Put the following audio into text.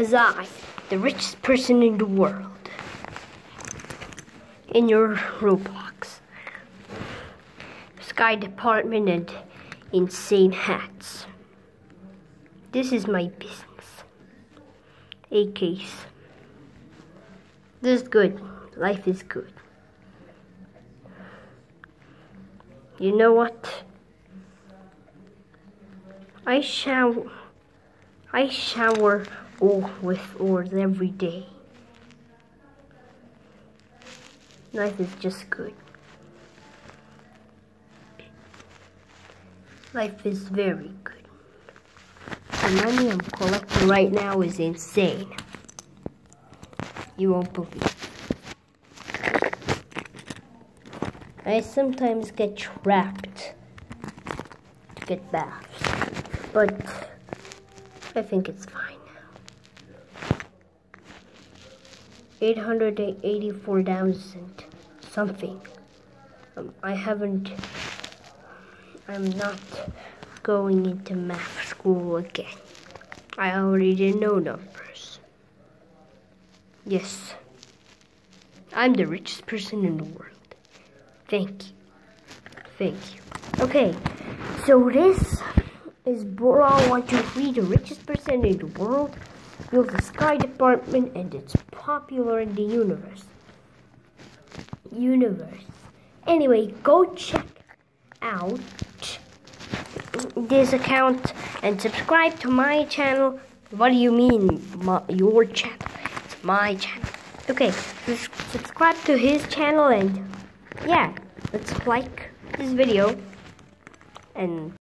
as I, the richest person in the world. In your Roblox. Sky Department and insane hats. This is my business. A case. This is good. Life is good. You know what? I shower. I shower oh, with oars every day. Life is just good. Life is very good. The money I'm collecting right now is insane. You won't believe. I sometimes get trapped to get baths, but I think it's fine now. 884,000 something. Um, I haven't, I'm not going into math school again. I already didn't know numbers. Yes, I'm the richest person in the world. Thank you. Thank you. Okay, so this is Bora 123, the richest person in the world. Built the Sky Department and it's popular in the universe. Universe. Anyway, go check out this account and subscribe to my channel. What do you mean, my, your channel? It's my channel. Okay, subscribe to his channel and yeah, let's like this video and